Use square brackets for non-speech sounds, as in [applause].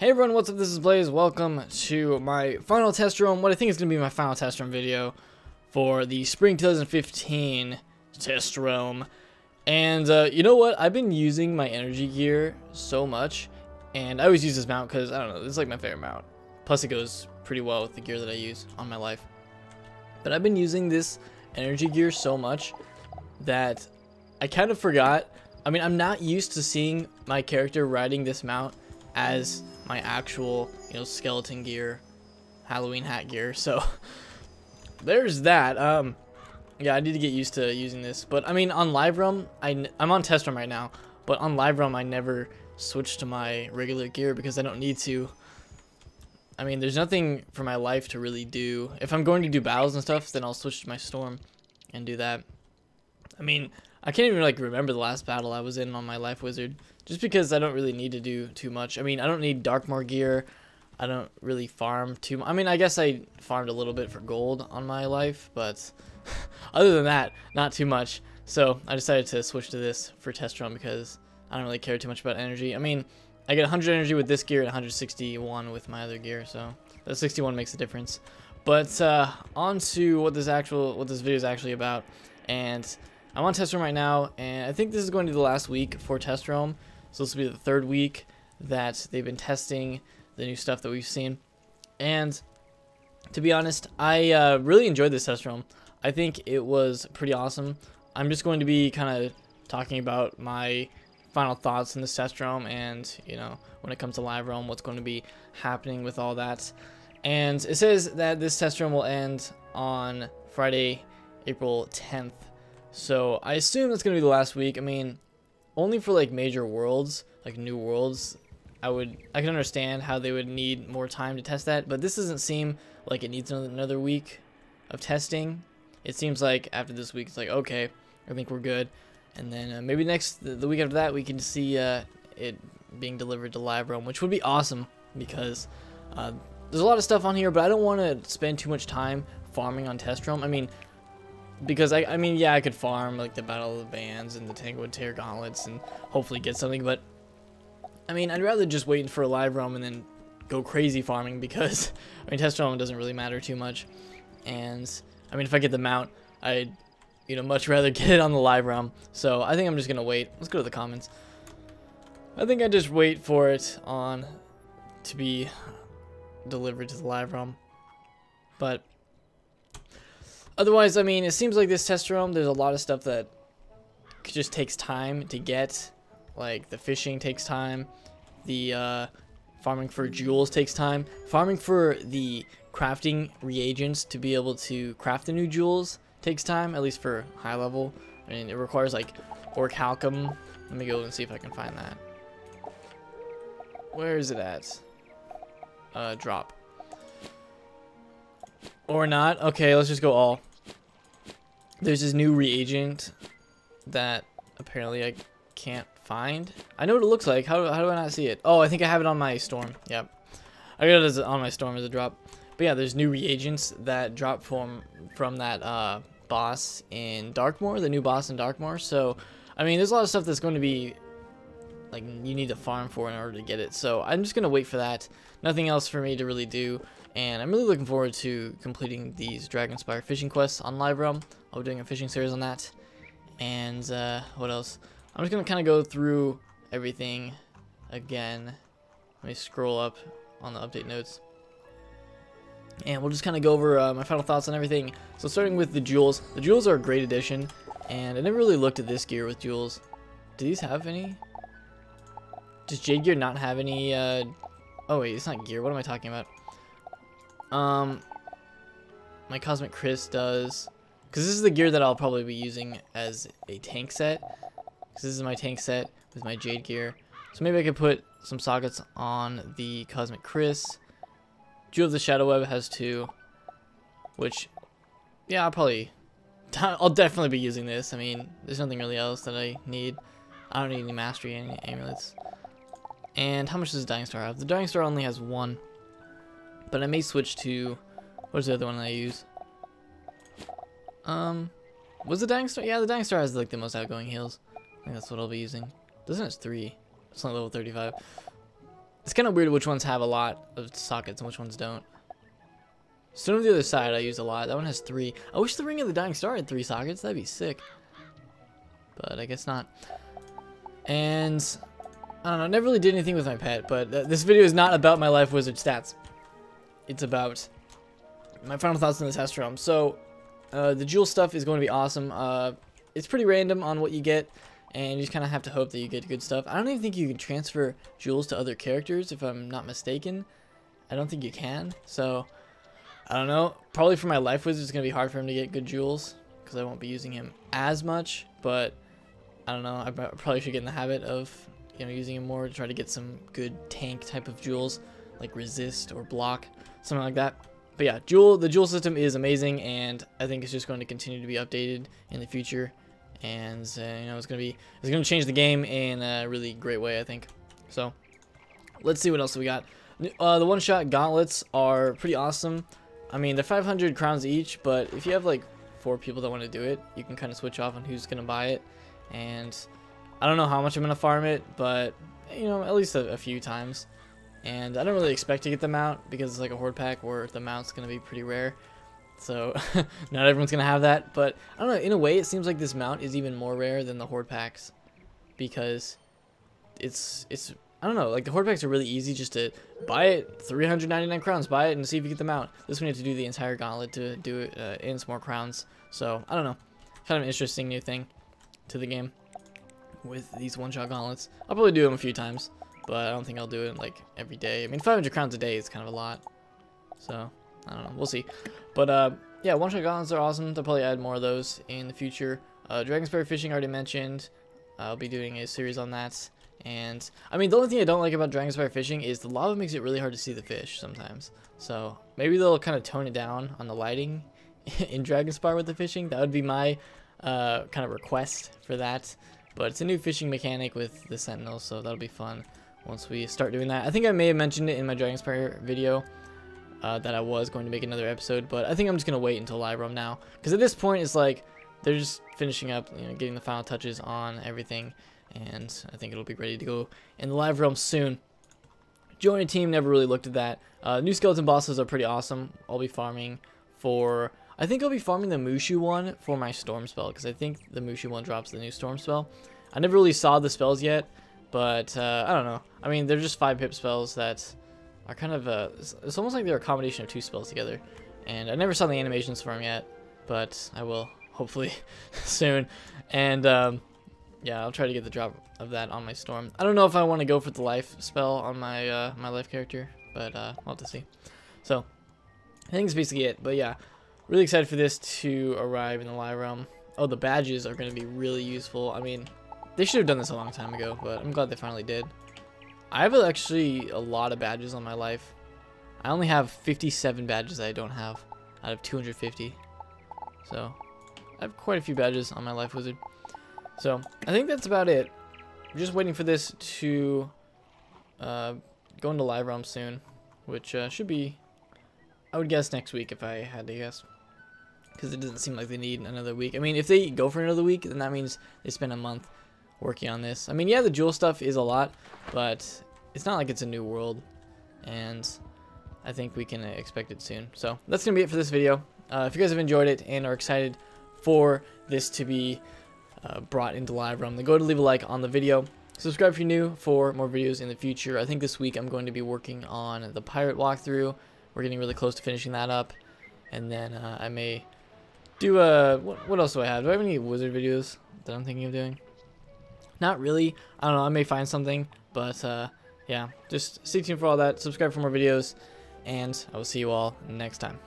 Hey everyone, what's up? This is Blaze. Welcome to my final test realm. What I think is going to be my final test realm video for the Spring 2015 test realm. And uh, you know what? I've been using my energy gear so much, and I always use this mount because, I don't know, is like my favorite mount. Plus it goes pretty well with the gear that I use on my life. But I've been using this energy gear so much that I kind of forgot. I mean, I'm not used to seeing my character riding this mount as my actual, you know, skeleton gear, Halloween hat gear. So [laughs] there's that. Um, yeah, I need to get used to using this. But I mean, on live realm, I I'm on test realm right now. But on live realm, I never switch to my regular gear because I don't need to. I mean, there's nothing for my life to really do. If I'm going to do battles and stuff, then I'll switch to my storm and do that. I mean, I can't even like remember the last battle I was in on my life wizard just because I don't really need to do too much. I mean, I don't need Darkmoor gear. I don't really farm too much. I mean, I guess I farmed a little bit for gold on my life, but [laughs] other than that, not too much. So I decided to switch to this for test run because I don't really care too much about energy. I mean, I get 100 energy with this gear and 161 with my other gear, so that 61 makes a difference. But uh, on to what this actual what this video is actually about, and I'm on test realm right now, and I think this is going to be the last week for test realm. So this will be the third week that they've been testing the new stuff that we've seen. And to be honest, I uh, really enjoyed this test realm. I think it was pretty awesome. I'm just going to be kind of talking about my final thoughts in this test realm and, you know, when it comes to live realm, what's going to be happening with all that. And it says that this test realm will end on Friday, April 10th. So I assume that's going to be the last week. I mean, only for like major worlds, like new worlds, I would I can understand how they would need more time to test that, but this doesn't seem like it needs another week of testing. It seems like after this week, it's like okay, I think we're good, and then uh, maybe next the, the, week after that we can see uh, it being delivered to live realm, which would be awesome because uh, there's a lot of stuff on here, but I don't want to spend too much time farming on test realm. I mean, because I, I mean, yeah, I could farm like the Battle of the Bands and the Tanglewood Terror Gauntlets and hopefully get something, but I mean, I'd rather just wait for a live realm and then go crazy farming because [laughs] I mean, test realm doesn't really matter too much, and I mean, if I get the mount, I'd you know much [laughs] rather get it on the live realm. So I think I'm just gonna wait. Let's go to the comments. I think I just wait for it on to be delivered to the live realm, but Otherwise, I mean, it seems like this test realm, there's a lot of stuff that just takes time to get. Like, the fishing takes time. The uh, farming for jewels takes time. Farming for the crafting reagents to be able to craft the new jewels takes time, at least for high level. I mean, it requires, like, orichalcum. Let me go and see if I can find that. Where is it at? Uh, drop. Or not. Okay, let's just go all. There's this new reagent that apparently I can't find. I know what it looks like. How, how do I not see it? Oh, I think I have it on my storm. Yep. I got it on my storm as a drop. But yeah, there's new reagents that drop from from that uh, boss in Darkmoor, the new boss in Darkmoor. So, I mean, there's a lot of stuff that's going to be like you need to farm for in order to get it. So I'm just gonna wait for that. Nothing else for me to really do. And I'm really looking forward to completing these Dragonspire fishing quests on Live Realm. I'll be doing a fishing series on that. And uh, what else? I'm just going to kind of go through everything again. Let me scroll up on the update notes. And we'll just kind of go over uh, my final thoughts on everything. So starting with the jewels. The jewels are a great addition. And I never really looked at this gear with jewels. Do these have any? Does Jade Gear not have any? Uh... Oh wait, it's not gear. What am I talking about? Um, my Cosmic Chris does, because this is the gear that I'll probably be using as a tank set. Because this is my tank set with my Jade gear. So maybe I could put some sockets on the Cosmic Chris. Jewel of the Shadow Web has two, which, yeah, I'll probably, [laughs] I'll definitely be using this. I mean, there's nothing really else that I need. I don't need any Mastery any amulets. And how much does the Dying Star have? The Dying Star only has one. But I may switch to, what's the other one I use? Um, was the Dying Star? Yeah, the Dying Star has like the most outgoing heals. I think that's what I'll be using. Doesn't it three? It's not level 35. It's kind of weird which ones have a lot of sockets and which ones don't. Stone of the Other Side I use a lot. That one has three. I wish the Ring of the Dying Star had three sockets. That'd be sick. But I guess not. And I don't know. I never really did anything with my pet, but uh, this video is not about my Life Wizard stats. It's about my final thoughts on the test realm. So uh, the jewel stuff is going to be awesome. Uh, it's pretty random on what you get, and you just kind of have to hope that you get good stuff. I don't even think you can transfer jewels to other characters, if I'm not mistaken. I don't think you can, so I don't know. Probably for my life wizard, it's going to be hard for him to get good jewels, because I won't be using him as much, but I don't know. I probably should get in the habit of you know using him more to try to get some good tank type of jewels, like resist or block, something like that. But yeah, Jewel, the Jewel system is amazing, and I think it's just going to continue to be updated in the future. And uh, you know, it's gonna be it's gonna change the game in a really great way, I think. So let's see what else we got. Uh, the one-shot gauntlets are pretty awesome. I mean, they're 500 crowns each, but if you have like four people that want to do it, you can kind of switch off on who's gonna buy it. And I don't know how much I'm gonna farm it, but you know, at least a, a few times. And I don't really expect to get the mount because it's like a hoard pack where the mount's going to be pretty rare. So [laughs] not everyone's going to have that. But I don't know, in a way it seems like this mount is even more rare than the hoard packs. Because it's, it's I don't know, like the hoard packs are really easy just to buy it, 399 crowns, buy it and see if you get them out. This one you have to do the entire gauntlet to do it uh, in some more crowns. So I don't know, kind of an interesting new thing to the game with these one-shot gauntlets. I'll probably do them a few times but I don't think I'll do it like every day. I mean, 500 crowns a day is kind of a lot, so I don't know. We'll see. But uh, yeah, one-shot gauntlets are awesome. They'll probably add more of those in the future. Uh, Dragonspire fishing already mentioned. I'll be doing a series on that. And I mean, the only thing I don't like about Dragonspire fishing is the lava makes it really hard to see the fish sometimes. So maybe they'll kind of tone it down on the lighting [laughs] in Dragonspire with the fishing. That would be my uh, kind of request for that. But it's a new fishing mechanic with the Sentinels, so that'll be fun once we start doing that. I think I may have mentioned it in my Dragonspire video uh, that I was going to make another episode, but I think I'm just going to wait until live realm now. Because at this point, it's like they're just finishing up, you know, getting the final touches on everything, and I think it'll be ready to go in the live realm soon. Join a team, never really looked at that. Uh, new skeleton bosses are pretty awesome. I'll be farming for... I think I'll be farming the Mushu one for my storm spell, because I think the Mushu one drops the new storm spell. I never really saw the spells yet, but, uh, I don't know. I mean, they're just 5 hip spells that are kind of, uh, it's almost like they're a combination of two spells together. And I never saw the animations for them yet, but I will, [laughs] hopefully, [laughs] soon. And, um, yeah, I'll try to get the drop of that on my Storm. I don't know if I want to go for the life spell on my, uh, my life character, but, uh, we'll have to see. So, I think that's basically it. But, yeah, really excited for this to arrive in the live realm. Oh, the badges are going to be really useful. I mean, they should have done this a long time ago, but I'm glad they finally did. I have actually a lot of badges on my life. I only have 57 badges I don't have out of 250. So, I have quite a few badges on my life wizard. So, I think that's about it. I'm just waiting for this to uh, go into live realm soon, which uh, should be, I would guess next week if I had to guess. Because it doesn't seem like they need another week. I mean, if they go for another week, then that means they spend a month working on this. I mean, yeah, the jewel stuff is a lot, but it's not like it's a new world, and I think we can expect it soon. So that's going to be it for this video. Uh, if you guys have enjoyed it and are excited for this to be uh, brought into live realm, then go to leave a like on the video. Subscribe if you're new for more videos in the future. I think this week I'm going to be working on the pirate walkthrough. We're getting really close to finishing that up. And then uh, I may do a... What, what else do I have? Do I have any wizard videos that I'm thinking of doing? Not really. I don't know. I may find something. But, uh, yeah. Just stay tuned for all that. Subscribe for more videos. And I will see you all next time.